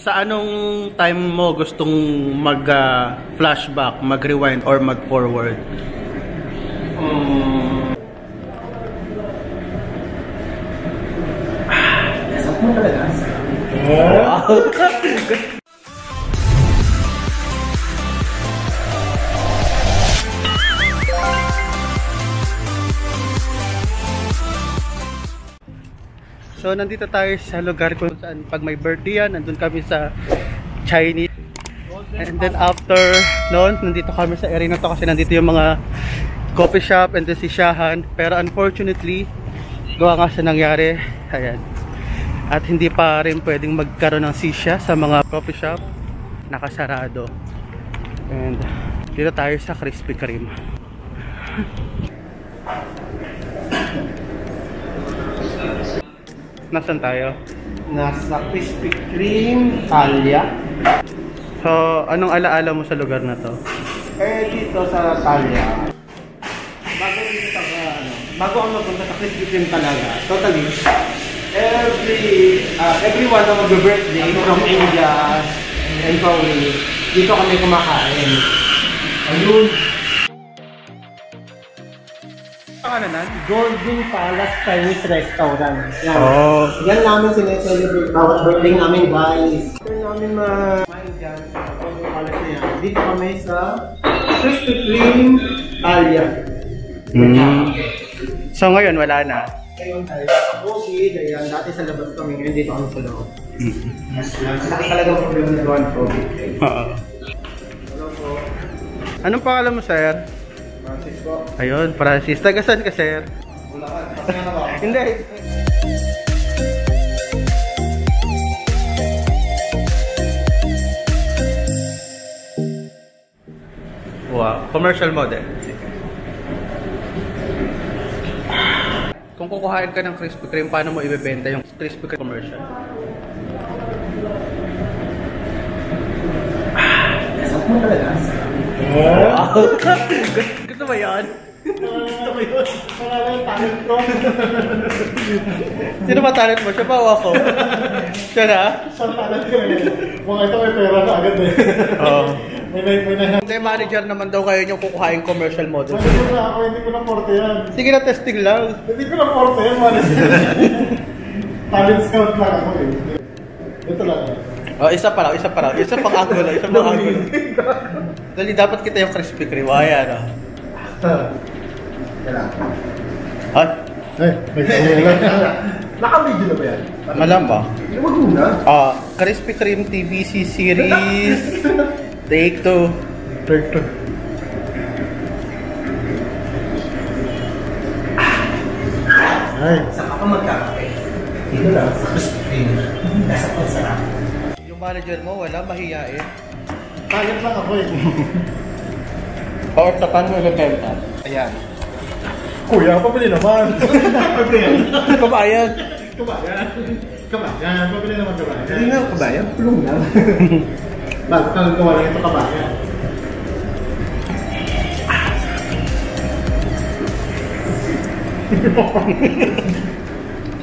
Sa anong time mo gustong mag-flashback, mag-rewind, or mag-forward? Um, mo talaga? So, nandito tayo sa lugar kung saan pag may birthday yan, nandun kami sa Chinese. And then after noon, nandito kami sa area na to kasi nandito yung mga coffee shop and then si Shahan. Pero unfortunately, gawa nga sa nangyari, ayan. At hindi pa rin pwedeng magkaroon ng sisya sa mga coffee shop. Nakasarado. And dito tayo sa Krispy Kreme. Nasaan tayo? Nasa Krispy Kreme, Talia. So, anong alaala mo sa lugar na to? Eh, dito sa Talia. Bago dito sa, ano, bago ako magpunta sa Krispy Kreme talaga, totally, every, uh, everyone na mag-birthday from India and Korea, dito kami kumakain. Ayun. Pangalanan? Golden Palace Chinese Restaurant. Yan. Oh. Yan namin sineselebrate bawat birthday namin, guys. Ito namin ma-mind dyan sa Golden Palace na yan. Dito kami sa Krispy Kreme, Talia. Mm. So ngayon wala na. Ngayon tayo sa Kobe, dahil dati sa labas kami, ngayon dito kami sa loob. Laki talaga ang problema na gawan Kobe. Oo. Hello po, Anong pangalan mo, sir? Ayun, Francis. Taga saan ka, sir? Ba? Hindi. Wow, commercial model. Kung kukuhain ka ng Krispy Kreme, paano mo ibebenta yung Krispy Kreme commercial? Talaga? Wow! Mo yan? Gusto ko yun. Wala yung talent ko. Sino ba talent mo? Siya ba o ako? Siya na? Sa talent ko eh. Mga ito may pera na agad eh. Oo. May may may na. Hindi, manager naman daw kayo yung kukuhain commercial model. Hindi ko na ako, hindi ko na porte yan. Sige na, testing lang. Hindi ko na porte yan, man. Talent scout lang ako eh. Ito lang. Oh, isa pa raw, isa pa raw. Isa pang angulo, isa pang angulo. Dali, dapat kita yung Krispy Kreme. Ayan, oh. Kailangan. Ay, Eh, may kaulan. Naka-video na ba yan? malam ba? Eh, Wag muna. Ah, Krispy Kreme TVC series. Take two. Director. Ay. Saka ka magkakape. Dito lang, sa Krispy Kreme. Nasa pansarap. Yung manager mo, wala, mahiyain. Talent lang ako eh. Or sa paano mo ibebenta? Ayan. Kuya, pabili naman. Pabili. Kabayan. Kabayan. Kabayan. Pabili naman kabayan. Hindi nga, kabayan. Pulong lang. Bago ka gawa ng ito kabayan.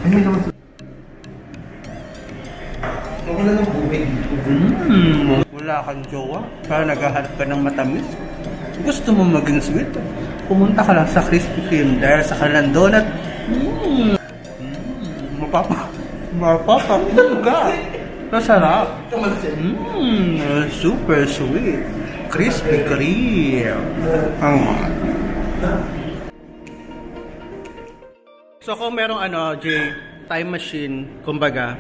Ano naman sa... Wala nang buhay dito. Hmm, wala kang jowa. Para naghahanap ka ng matamis. Gusto mo maging sweet? Pumunta ka lang sa Krispy Kreme dahil sa kanilang donut. Mmm. Mm, mapapa. Mapapapulga. Masarap. Mmm, super sweet. Krispy Kreme. Ang So kung merong ano, Jay, time machine, kumbaga,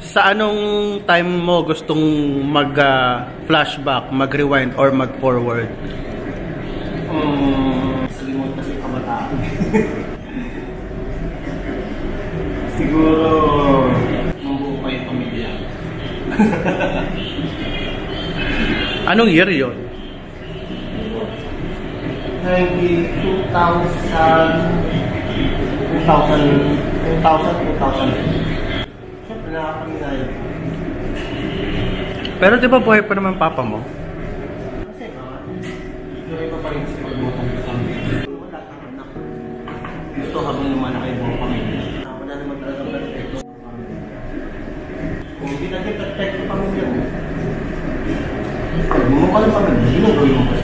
sa anong time mo gustong mag-flashback, mag-rewind, or mag-forward? Um, sa limot kasi kabataan. Siguro, mabuo pa yung pamilya. Anong year yon? 90, 2000, 2000, 2000, 2000. Siyempre, nakakamina yun. Pero di ba buhay pa naman papa mo? Kasi mga, yung iba pa rin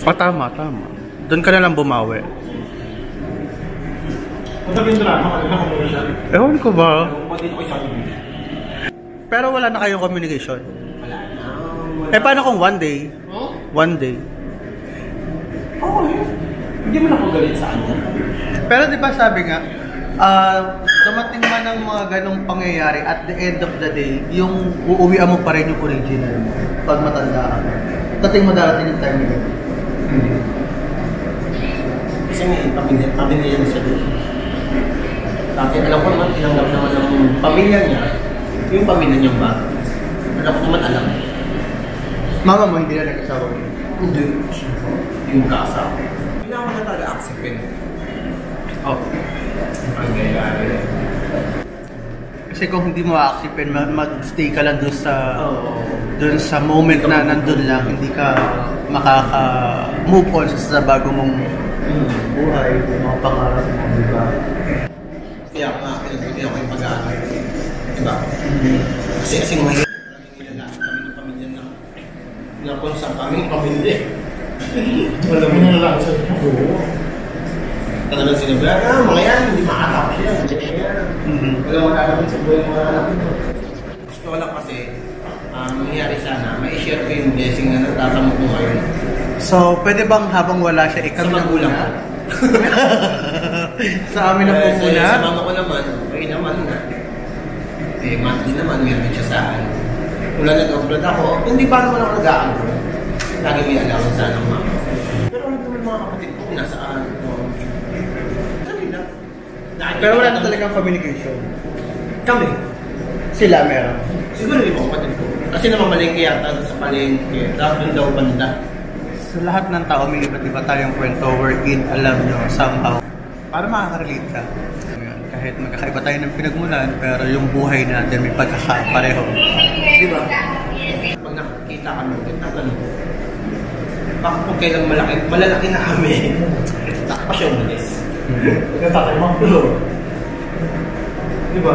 Ah, tama, tama. Doon ka na lang bumawi. Kung sabihin drama, kanina siya. Ewan ko ba? Pero wala na kayong communication. Wala na. Eh, paano kung one day? Oh? One day. Oo, eh. Hindi mo na ako galit sa ano. Pero di ba sabi nga, ah, dumating man ang mga ganong pangyayari at the end of the day, yung uuwian mo pa rin yung original mo pag matanda ka. Dating mo darating yung time na Kasi may pamilya, pamilya na siya doon. Dati alam ko naman, tinanggap naman ng pamilya niya, yung pamilya niyang ba. Alam ko naman alam. Mama mo hindi na nag-asawa. Hindi. Yung kaasawa. Hindi na ako na talaga acceptin. Oh. Ang nangyayari. Kasi kung hindi mo acceptin, ma- mag-stay ka lang dun sa Oo. dun sa moment na nandun lang, hindi ka makaka-move on sa, sa bago mong buhay, mga pangarap mo, di ba? Kaya nga, pinagbigay ako yung pag-aaral. Diba? Kasi kasi mahirap. Nilalaan kami ng pamilya na na kung saan kami pamilya. Alam mo na lang sa Oo. Talagang sinabi, ah, mga yan, hindi makatapos yan. Mhm. Wala mo alam sa buhay mga anak mo. Gusto ko lang kasi, um, mangyari sana, yung blessing na natatamo ko ngayon. So, pwede bang habang wala siya, ikaw na muna? sa amin na po Eh, muna. Sa mama ko naman, okay naman na. Eh, monthly naman, meron siya sa akin. Wala nag-upload ako, hindi pa naman ako nag-upload. Lagi may allowance sana ang mama. Pero ano naman mga kapatid ko, kung nasaan. No? Sabi na. Pero wala na talagang communication. Kami. Sila meron. Siguro yung mga kapatid ko. Kasi namamalengke yata sa palengke. Tapos doon daw banda. Sa lahat ng tao, may iba't iba tayong kwento wherein alam nyo somehow. Para makaka-relate ka. Kahit magkakaiba tayo ng pinagmulan, pero yung buhay natin may pagkakapareho. Di ba? Pag nakikita kami, tatanong ko. Baka kung kailang malaki, malalaki na kami. Saka pa siya umalis. Nagtatay mo ang tulo. Di ba?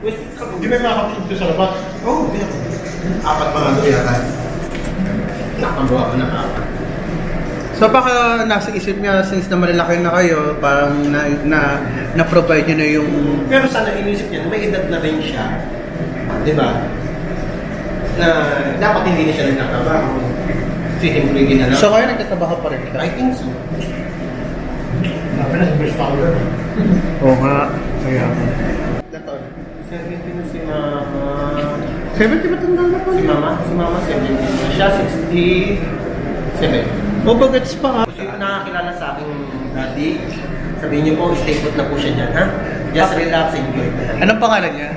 Wait, Hindi may makakapit dito sa labas. Oo, oh, di ako. Apat pa nga doon yata. Nakagawa ko ng apat. So baka nasa isip niya since na malalaki na kayo, parang na, na, na-provide niyo na yung... Pero sana inisip niya, may edad na rin siya. Di ba? Na dapat hindi na siya nagtatrabaho. Sisimpligin na lang. So kayo nagtatrabaho pa rin I siya? think so. Sabi na, invest pa ako. Oo nga. Kaya... 70 na si mama. 70 ba tanda na po Si mama, si mama 70 na. Siya 67. O bagets pa ha? Kung sino nakakilala sa aking daddy, sabihin niyo po, stay put na po siya dyan, ha? Just relax, enjoy. Anong pangalan niya?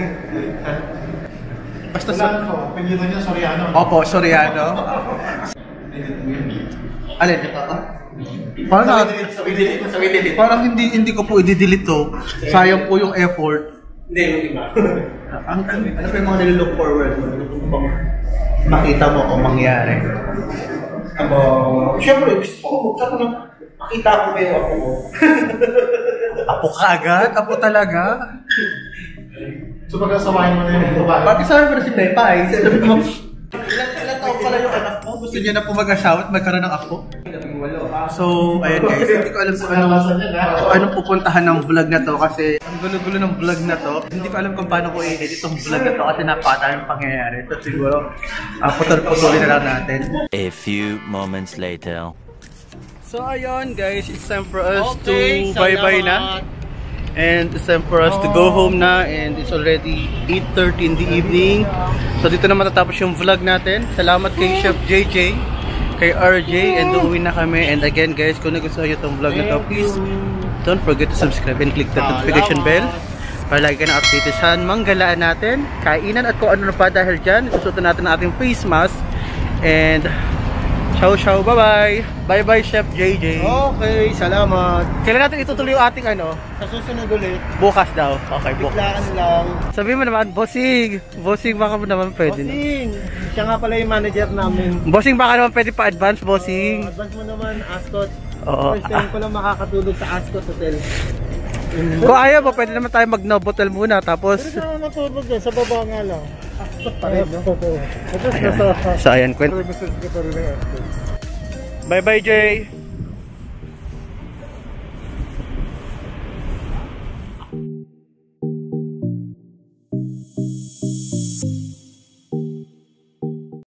Basta sa... ko. Pinito niya, Soriano. Opo, Soriano. Alin, ito ka? Parang, sabi delete. parang hindi hindi ko po i-delete to. Sayang po yung effort. Hindi, yung iba. Ang, ang, ano pa yung mga nililook forward mo? Ano bang makita mo o mangyari? Abo, syempre, gusto ko magkaroon ng makita ko ba yung ako ko. Apo ka agad? Apo talaga? So pagkasawahin mo na yung babae. Sabi mo na si Pepa eh? Sabi mo, ilan, ilan taon pala yung anak? Gusto niya na po mag-asawa at magkaroon ng ha? So, ayan guys, hindi ko alam kung ano, kung anong pupuntahan ng vlog na to kasi ang gulo-gulo ng vlog na to. Hindi ko alam kung paano ko i-edit tong vlog na to kasi napakadaming pangyayari. So siguro, uh, putol-putulin na lang natin. A few moments later. So ayun guys, it's time for us Okay, to bye-bye na. And it's time for us to go home na and it's already 8.30 in the evening. So dito na matatapos yung vlog natin. Salamat kay Chef JJ, kay RJ, and uuwi na kami. And again guys, kung nagustuhan nyo itong vlog na to, please don't forget to subscribe and click the notification bell para lagi ka na updated sa manggalaan natin, kainan at kung ano pa dahil dyan, susutan natin ang ating face mask. And ciao ciao, bye bye! Bye bye Chef JJ! Okay, salamat. Kailan natin itutuloy yung ating ano? Sa susunod ulit, Bukas daw. Okay, bukas. biglaan lang. Sabi mo naman, bossing! Bossing, baka mo naman pwede na. Bossing, siya nga pala yung manager namin. Bossing, baka naman pwede pa advance, bossing. Advance mo naman, Ascot. Oo. First time ko lang makakatulog sa Ascot Hotel. Kung ayaw mo, pwede naman tayo mag no bottle muna. Tapos, Pwede naman matulog dyan, sa baba nga lang. Ayan. so ayan, kwento. Pa Bye bye, Jay.